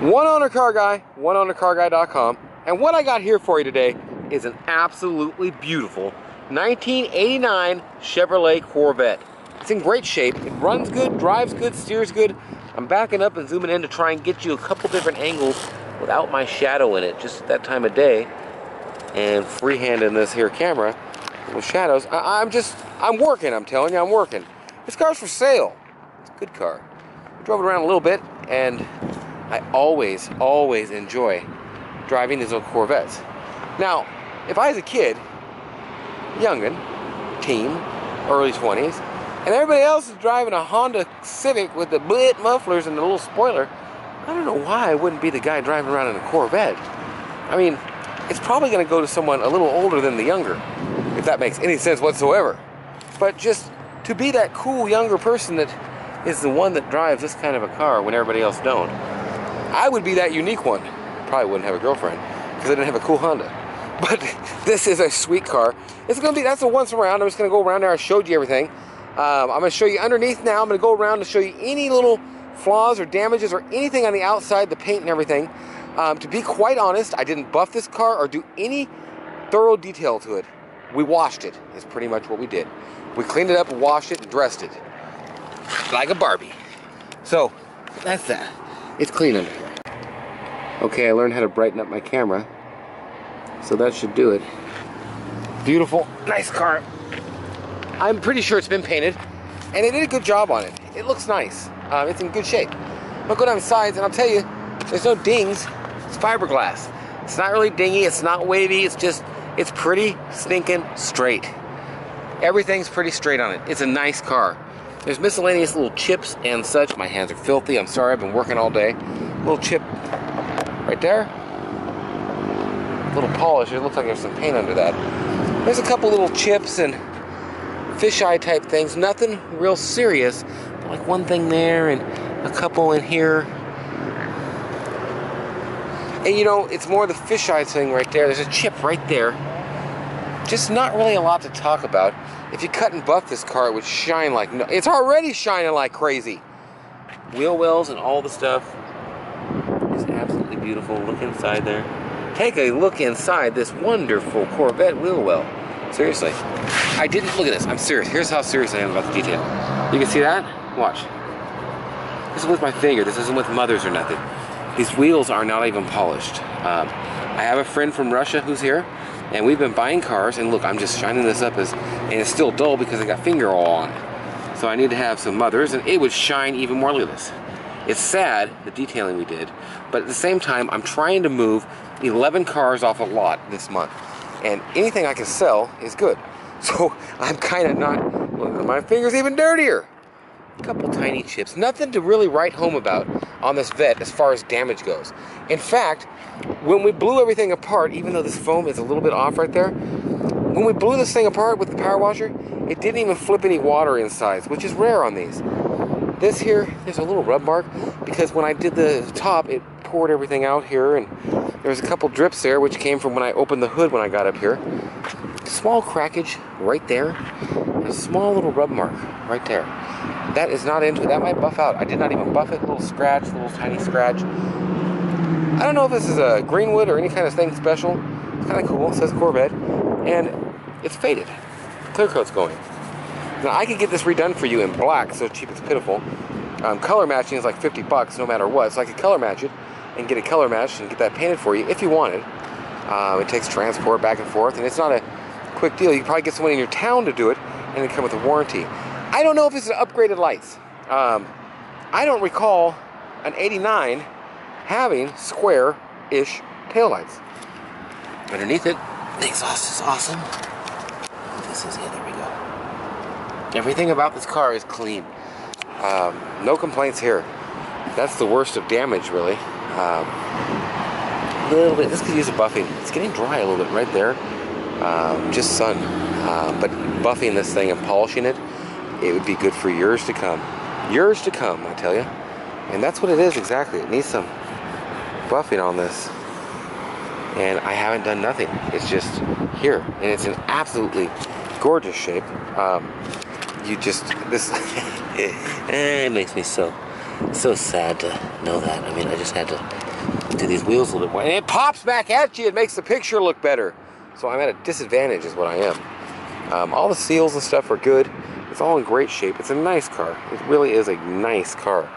One owner car guy, one owner car guy.com. And what I got here for you today is an absolutely beautiful 1989 Chevrolet Corvette. It's in great shape. It runs good, drives good, steers good. I'm backing up and zooming in to try and get you a couple different angles without my shadow in it, just at that time of day. And freehanding this here camera with shadows. I, am just, I'm working, I'm telling you, I'm working. This car's for sale. It's a good car. I drove it around a little bit and I always, always enjoy driving these little Corvettes. Now, if I was a kid, youngin, teen, early 20s, and everybody else is driving a Honda Civic with the blit mufflers and the little spoiler, I don't know why I wouldn't be the guy driving around in a Corvette. I mean, it's probably going to go to someone a little older than the younger, if that makes any sense whatsoever. But just to be that cool younger person that is the one that drives this kind of a car when everybody else don't. I would be that unique one. Probably wouldn't have a girlfriend because I didn't have a cool Honda. But this is a sweet car. It's gonna be, that's a once around. I'm just gonna go around there. I showed you everything. Um, I'm gonna show you underneath now. I'm gonna go around to show you any little flaws or damages or anything on the outside, the paint and everything. Um, to be quite honest, I didn't buff this car or do any thorough detail to it. We washed it, is pretty much what we did. We cleaned it up, washed it, and dressed it. Like a Barbie. So, that's that. It's clean under here. Okay, I learned how to brighten up my camera. So that should do it. Beautiful, nice car. I'm pretty sure it's been painted, and they did a good job on it. It looks nice. Um, it's in good shape. I'll go down the sides, and I'll tell you, there's no dings. It's fiberglass. It's not really dingy. It's not wavy. It's just, it's pretty stinking straight. Everything's pretty straight on it. It's a nice car. There's miscellaneous little chips and such. My hands are filthy. I'm sorry. I've been working all day. Little chip right there. Little polish. It looks like there's some paint under that. There's a couple little chips and fisheye type things. Nothing real serious. But Like one thing there and a couple in here. And you know, it's more the fisheye thing right there. There's a chip right there. Just not really a lot to talk about. If you cut and buff this car, it would shine like no. It's already shining like crazy. Wheel wells and all the stuff is absolutely beautiful. Look inside there. Take a look inside this wonderful Corvette wheel well. Seriously. I didn't look at this. I'm serious. Here's how serious I am about the detail. You can see that? Watch. This is with my finger. This isn't with mothers or nothing. These wheels are not even polished. Um, I have a friend from Russia who's here, and we've been buying cars. And look, I'm just shining this up as, and it's still dull because I got finger oil on. it. So I need to have some mothers, and it would shine even more. Look this. It's sad the detailing we did, but at the same time, I'm trying to move 11 cars off a lot this month, and anything I can sell is good. So I'm kind of not. My finger's even dirtier. A couple tiny chips, nothing to really write home about on this Vette as far as damage goes. In fact, when we blew everything apart, even though this foam is a little bit off right there, when we blew this thing apart with the power washer, it didn't even flip any water inside, which is rare on these. This here, there's a little rub mark because when I did the top, it poured everything out here and there was a couple drips there which came from when I opened the hood when I got up here. Small crackage right there. A small little rub mark right there. That is not into it. That might buff out. I did not even buff it. Little scratch, little tiny scratch. I don't know if this is a Greenwood or any kind of thing special. It's kind of cool. It says Corvette. And it's faded. Clear coat's going. Now I could get this redone for you in black, so cheap it's pitiful. Um, color matching is like 50 bucks no matter what. So I could color match it and get a color match and get that painted for you if you wanted. Um, it takes transport back and forth, and it's not a quick deal. You probably get someone in your town to do it, and it come with a warranty. I don't know if it's an upgraded lights. Um, I don't recall an 89 having square-ish taillights. Underneath it, the exhaust is awesome. This is it. There we go. Everything about this car is clean. Um, no complaints here. That's the worst of damage, really. Um, a little bit. This could use a buffing. It's getting dry a little bit right there. Um, just sun. Uh, but buffing this thing and polishing it, it would be good for years to come. Years to come, I tell you. And that's what it is exactly. It needs some buffing on this. And I haven't done nothing. It's just here. And it's in absolutely gorgeous shape. Um, you just, this, it makes me so, so sad to know that. I mean, I just had to do these wheels a little bit more. And it pops back at you. It makes the picture look better. So I'm at a disadvantage is what I am. Um, all the seals and stuff are good. It's all in great shape. It's a nice car. It really is a nice car.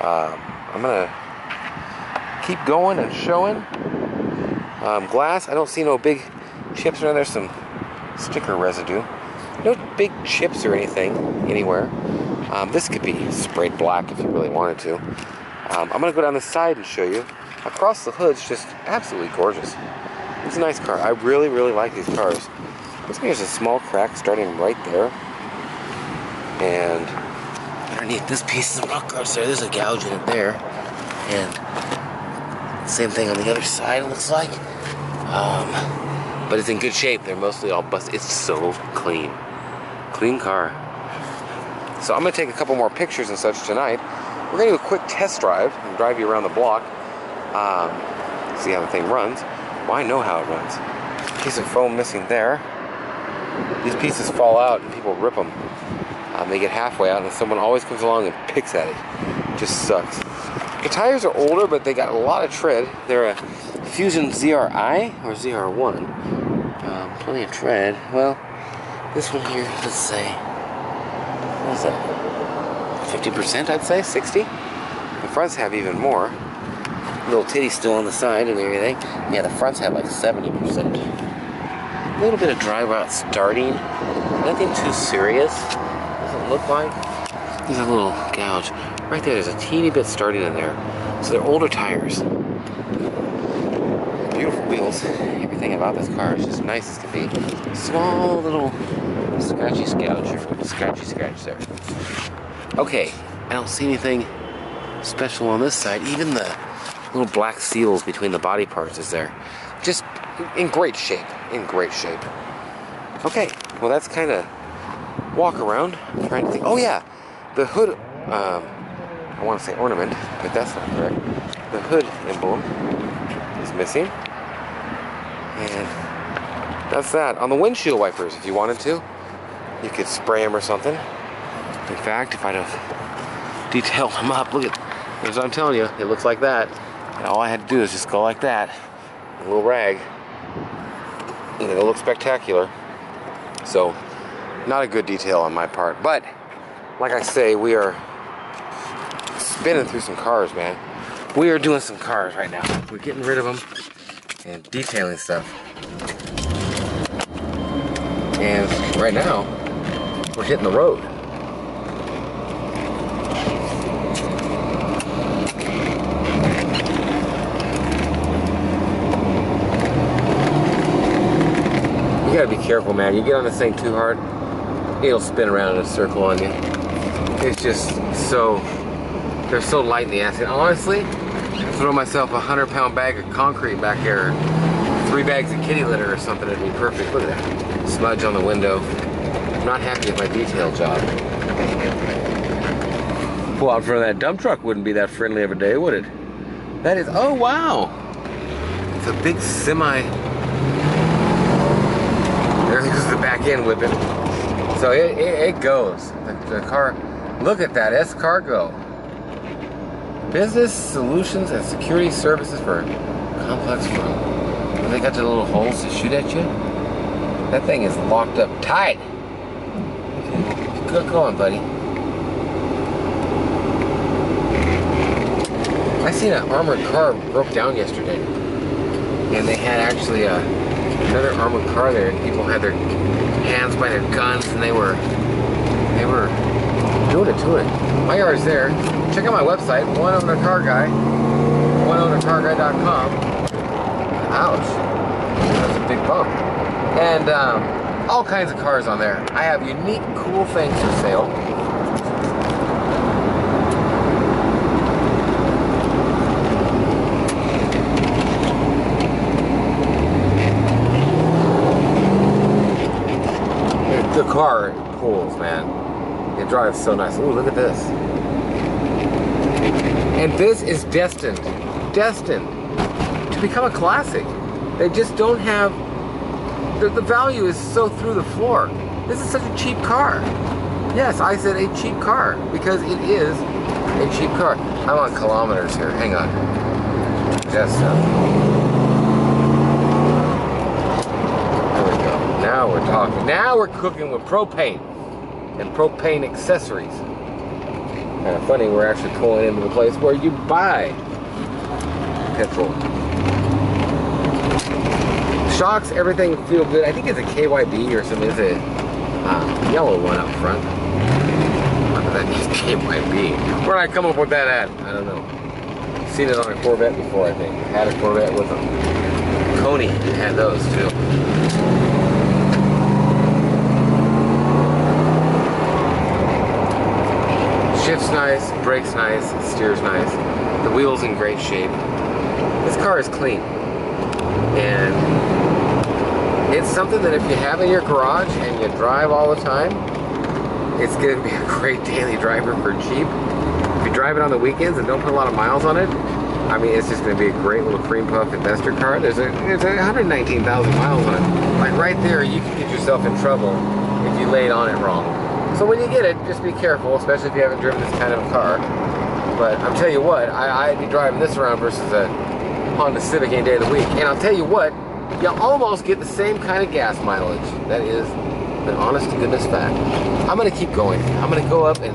Uh, I'm to keep going and showing. Um, glass, I don't see no big chips around there. Some sticker residue. No big chips or anything anywhere. Um, this could be sprayed black if you really wanted to. Um, I'm going to go down the side and show you. Across the hood's just absolutely gorgeous. It's a nice car. I really, really like these cars. Looks like there's a small crack starting right there. And underneath this piece of rock there, there's a gouge in it there. And same thing on the other side, it looks like. Um, but it's in good shape. They're mostly all busted. It's so clean. Clean car. So I'm gonna take a couple more pictures and such tonight. We're gonna do a quick test drive and drive you around the block. Um, see how the thing runs. I know how it runs. Piece of foam missing there. These pieces fall out and people rip them. Um, they get halfway out and someone always comes along and picks at it. Just sucks. The tires are older, but they got a lot of tread. They're a Fuzion ZRI or ZR1. Um, plenty of tread. Well, this one here, let's say, what is that? 50% I'd say, 60? The fronts have even more. Little titty still on the side and everything. Yeah, the fronts have like 70%. A little bit of dry rot starting. Nothing too serious. Doesn't look like. There's a little gouge. Right there, there's a teeny bit starting in there. So they're older tires. Beautiful wheels. Everything about this car is just nice as can be. Small little scratchy gouge. Scratchy scratch there. Okay, I don't see anything special on this side. Even the little black seals between the body parts is there. Just in great shape. In great shape. Okay, well that's kind of walk around. Trying to think. Oh yeah, the hood. Um, I want to say ornament, but that's not correct. The hood emblem is missing. And that's that. On the windshield wipers, if you wanted to, you could spray them or something. In fact, if I'd have detailed them up, look at, as I'm telling you, it looks like that. And all I had to do is just go like that, a little rag, and it'll look spectacular. So, not a good detail on my part, but like I say, we are spinning through some cars, man. We are doing some cars right now. We're getting rid of them and detailing stuff. And right now, we're hitting the road. Gotta be careful, man. You get on this thing too hard, it'll spin around in a circle on you. It's just so, they're so light in the acid. Honestly, throw myself a 100 pound bag of concrete back there, three bags of kitty litter or something, it'd be perfect. Look at that. Smudge on the window. I'm not happy with my detail job. Pull out front of that dump truck wouldn't be that friendly every day, would it? That is, oh wow. It's a big semi. There goes the back end whipping. So it, it, it goes. The, the car, look at that, S-Cargo. Business solutions and security services for complex firm. They got the little holes to shoot at you. That thing is locked up tight. Good going, buddy. I seen an armored car broke down yesterday, and they had actually a, another armored car there, and people had their hands by their guns, and they were they were doing it to it. My yard's there. Check out my website, One Owner Car Guy, oneownercarguy.com. Ouch, that's a big bump. And um, all kinds of cars on there. I have unique, cool things for sale. The car pulls, man. It drives so nice. Ooh, look at this. And this is destined, destined to become a classic. They just don't have, the, the value is so through the floor. This is such a cheap car. Yes, I said a cheap car because it is a cheap car. I'm on kilometers here. Hang on. Just uh, there we go. Now we're talking. Now we're cooking with propane and propane accessories. Kind of funny. We're actually pulling into the place where you buy petrol. Shocks, everything feel good. I think it's a KYB or something. It's a uh, yellow one up front. Not that needs KYB. Where did I come up with that at? I don't know. Seen it on a Corvette before, I think. Had a Corvette with them. Coney had those too. Nice, brakes nice, steers nice. The wheel's in great shape. This car is clean. And it's something that if you have in your garage and you drive all the time, it's going to be a great daily driver for cheap. If you drive it on the weekends and don't put a lot of miles on it, I mean, it's just going to be a great little cream puff investor car. There's a there's 119,000 miles on it. Like right there, you can get yourself in trouble if you laid on it wrong. So when you get it, just be careful, especially if you haven't driven this kind of a car. But I'm telling you what, I, I'd be driving this around versus a Honda Civic any day of the week. And I'll tell you what, you almost get the same kind of gas mileage. That is an honest to goodness fact. I'm gonna keep going. I'm gonna go up and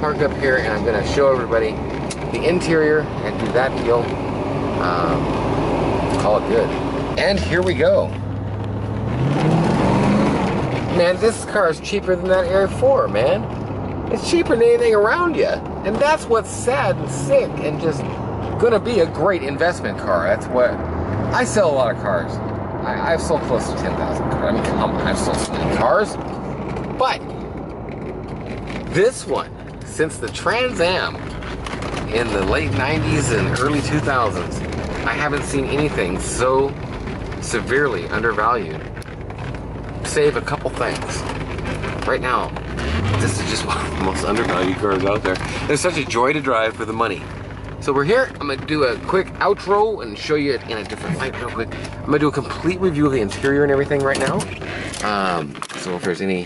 park up here and I'm gonna show everybody the interior and do that deal. Um, call it good. And here we go. Man, this car is cheaper than that Air 4, man. It's cheaper than anything around you. And that's what's sad and sick and just gonna be a great investment car. That's what I sell a lot of cars. I, have sold close to 10,000 cars. I mean, come on, I've sold so many cars. But this one, since the Trans Am in the late 90s and early 2000s, I haven't seen anything so severely undervalued. Save a couple things. Right now, this is just one of the most undervalued cars out there. It's such a joy to drive for the money. So we're here. I'm gonna do a quick outro and show you it in a different light real quick. I'm gonna do a complete review of the interior and everything right now. Um, so if there's any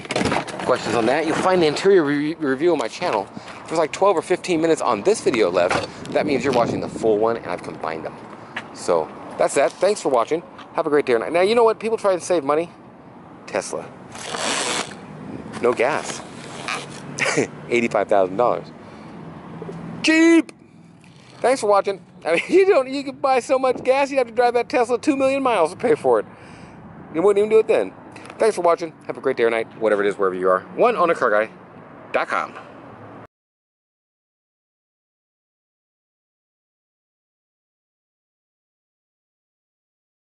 questions on that, you'll find the interior re review on my channel. If There's like 12 or 15 minutes on this video left. That means you're watching the full one and I've combined them. So that's that. Thanks for watching. Have a great day. Now, you know what? People try to save money. Tesla. No gas. $85,000. Cheap! Thanks for watching. I mean, you don't. You could buy so much gas, you'd have to drive that Tesla two million miles to pay for it. You wouldn't even do it then. Thanks for watching. Have a great day or night, whatever it is, wherever you are. One.